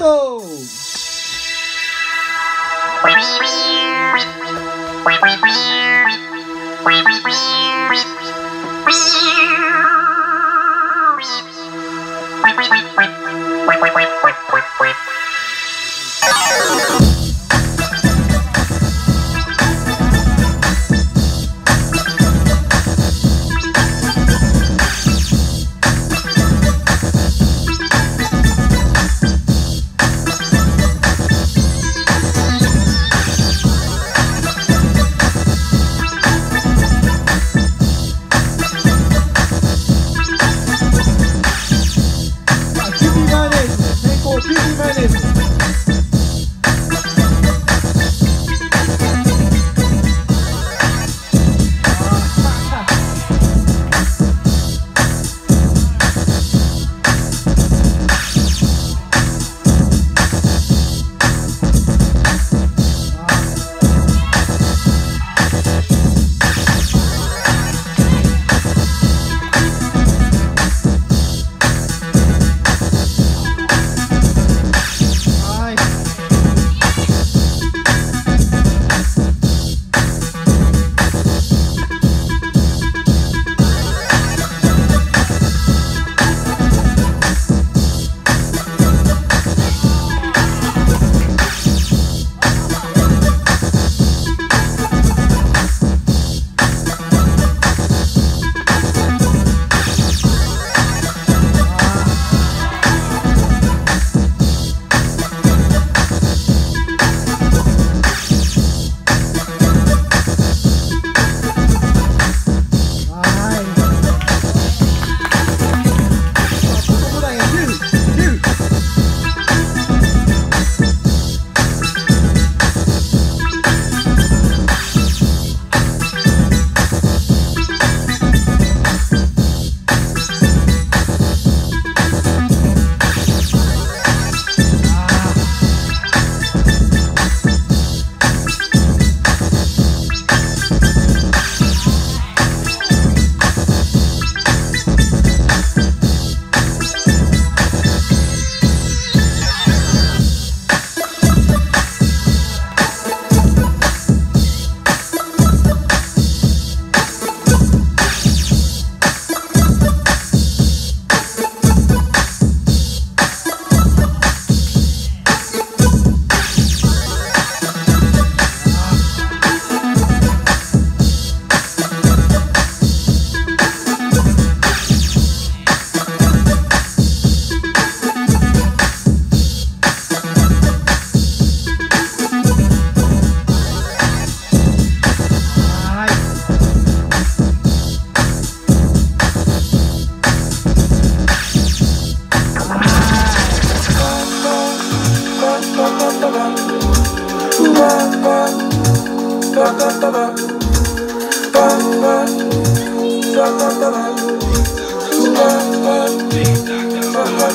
Gato! Wait, wait, wait, wait, wait, wait, wait, wait.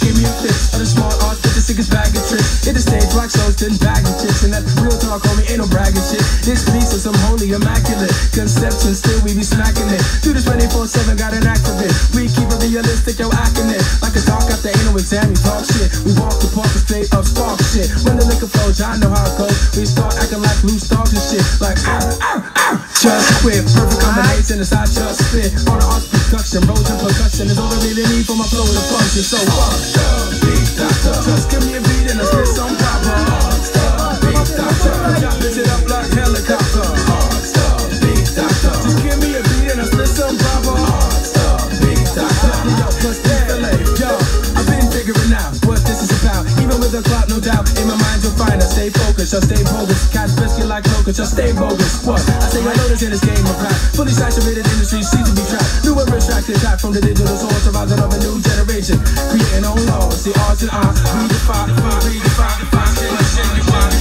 give me a fix of the smart art, get the sickest bag of tricks. Hit the stage, shows, then bag of chicks. And that real talk, homie, ain't no bragging shit. This piece is some holy, immaculate conception, still we be smacking it. Do this 24 7, got an act of it. We keep it realistic, yo, acting it. Like a dog after ain't no exam, we talk shit. We walk the park straight up spark shit. When the liquor flows, I know how it goes. We start acting like loose dogs and shit. Like, ow, ow, ow. Just quit. Perfect combination, it's I just fit. On the destruction. Roads and percussion is all that really need for my flow to function. So monster, big just give me a beat and I spit some proper. Monster, big doctor, chop it up like helicopter. Monster, big doctor, just give me a beat and I spit some proper. Monster, big doctor, yo, plus the fillet, yo. I've been figuring out what this is about. Even with a clock, no doubt, in my mind you'll find I stay focused, I stay focused. Catch not joking, just stay bogus. What? I say I know this in this game of rap. Fully saturated industry seem to be trapped. New and abstracted trapped from the digital source, arising of a new generation. Creating own laws, the odds and odds. Redefine, redefine, redefine, redefine,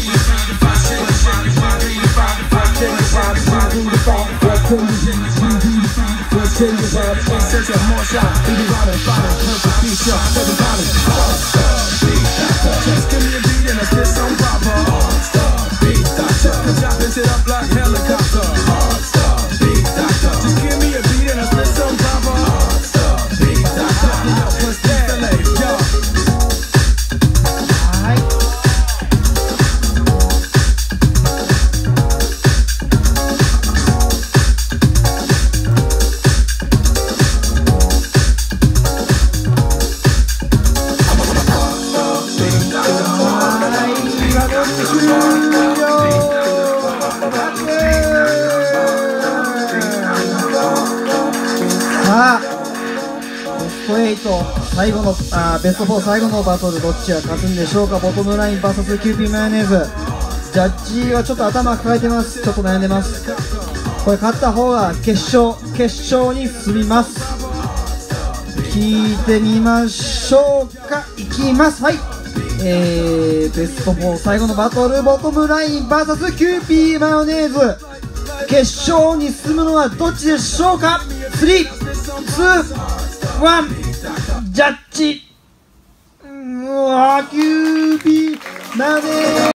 redefine, redefine, redefine, Let's change the vibe, let's change the more shot, we be riding, fighting, perfect, peace, yeah, ト8最後のあベスト4最後のバトルどっちが勝つんでしょうか？ボトムライン VS キューピーマヨネーズ。ジャッジはちょっと頭抱えてます。ちょっと悩んでます。これ勝った方が決勝決勝に進みます。聞いてみましょうか。いきます。はい。えー、ベスト4最後のバトルボトムライン VS キューピーマヨネーズ。決勝に進むのはどっちでしょうか？3、2、ワンジャッジ。もうあきゅうー。な